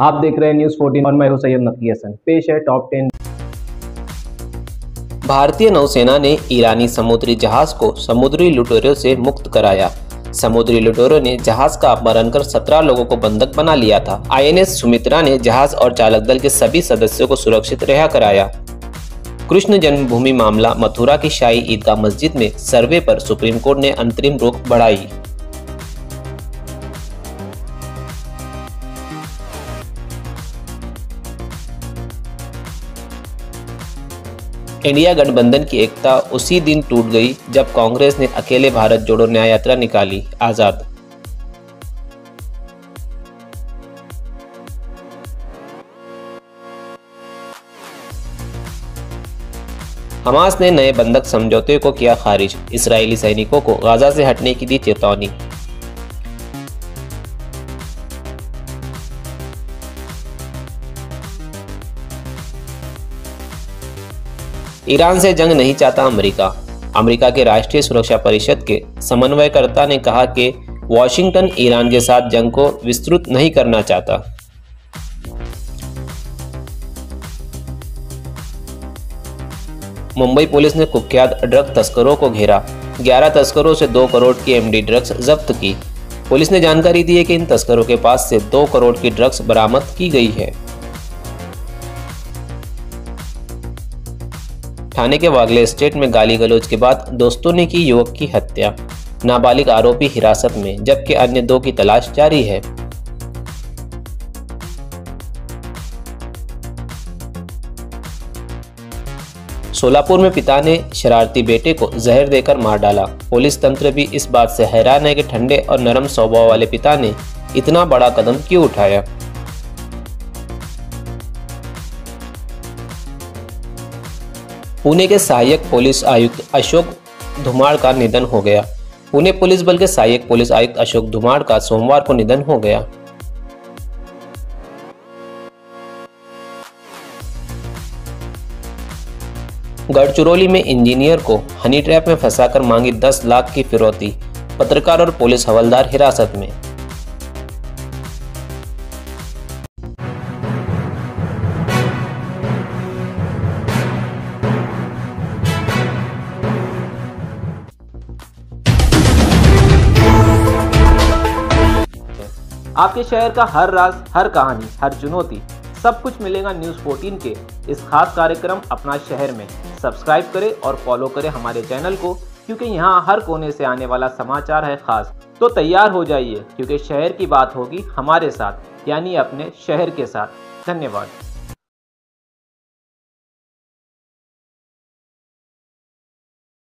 आप देख रहे हैं न्यूज़ 14 और मैं हूँ सैयद नकी हसन। पेश है टॉप 10 भारतीय नौसेना ने ईरानी समुद्री जहाज़ को समुद्री लुटेरों से मुक्त कराया। समुद्री लुटेरों ने जहाज़ का अपहरण कर 17 लोगों को बंधक बना लिया था। आईएनएस सुमित्रा ने जहाज़ और चालक दल के सभी सदस्यों को सुरक्षित रिहा कराया। कृष्ण जन्मभूमि मामला, मथुरा की शाही ईदगाह मस्जिद में सर्वे पर सुप्रीम कोर्ट ने अंतरिम रोक बढ़ाई। इंडिया गठबंधन की एकता उसी दिन टूट गई जब कांग्रेस ने अकेले भारत जोड़ो न्याय यात्रा निकाली, आज़ाद। हमास ने नए बंधक समझौते को किया खारिज, इसराइली सैनिकों को गाजा से हटने की दी चेतावनी। ईरान से जंग नहीं चाहता अमेरिका। अमेरिका के राष्ट्रीय सुरक्षा परिषद के समन्वयकर्ता ने कहा कि वॉशिंगटन ईरान के साथ जंग को विस्तृत नहीं करना चाहता। मुंबई पुलिस ने कुख्यात ड्रग तस्करों को घेरा। 11 तस्करों से 2 करोड़ की एमडी ड्रग्स जब्त की। पुलिस ने जानकारी दी है कि इन तस्करों के पास से 2 करोड़ की ड्रग्स बरामद की गई है। थाने के वागले स्टेट में गाली गलौज के बाद दोस्तों ने की युवक की हत्या। नाबालिग आरोपी हिरासत में, जबकि अन्य दो की तलाश जारी है। सोलापुर में पिता ने शरारती बेटे को जहर देकर मार डाला। पुलिस तंत्र भी इस बात से हैरान है कि ठंडे और नरम स्वभाव वाले पिता ने इतना बड़ा कदम क्यों उठाया? पुणे के सहायक पुलिस आयुक्त अशोक धुमाड़ का निधन हो गया। पुणे पुलिस बल के सहायक पुलिस आयुक्त अशोक धुमाड़ का सोमवार को निधन हो गया। गढ़चिरौली में इंजीनियर को हनी ट्रैप में फंसाकर मांगी 10 लाख की फिरौती, पत्रकार और पुलिस हवलदार हिरासत में। आपके शहर का हर राज, हर कहानी, हर चुनौती सब कुछ मिलेगा न्यूज़ 14 के। इस खास कार्यक्रम अपना शहर में। सब्सक्राइब करें और फॉलो करें हमारे चैनल को, क्योंकि यहाँ हर कोने से आने वाला समाचार है खास। तो तैयार हो जाइए, क्योंकि शहर की बात होगी हमारे साथ, यानी अपने शहर के साथ। धन्यवाद।